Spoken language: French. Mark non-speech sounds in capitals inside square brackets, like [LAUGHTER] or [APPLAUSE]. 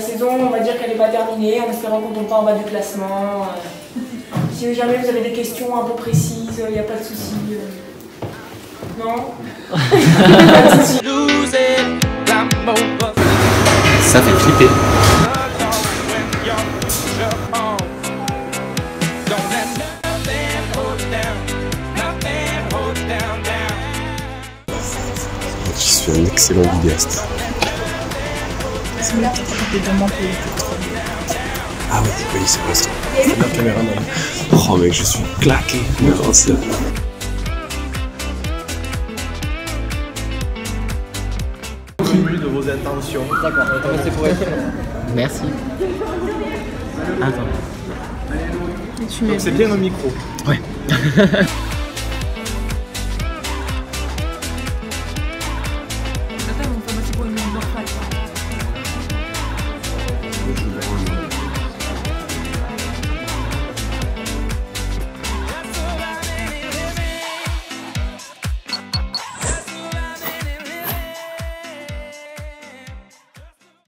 la saison, on va dire qu'elle n'est pas terminée, en espérant qu'on tombe pas en bas du classement. Euh. Si jamais vous avez des questions un peu précises, il n'y a pas de souci. euh. Non? Pas de souci. Ça fait flipper. Je suis un excellent vidéaste. Ah ouais, oui, c'est vrai ça. C'est la caméraman. Oh mec, je suis claqué. Merci. de vos intentions. D'accord, c'est pour être. Merci. Attends. Donc c'est bien un micro. Ouais. [LAUGHS] Vision Army.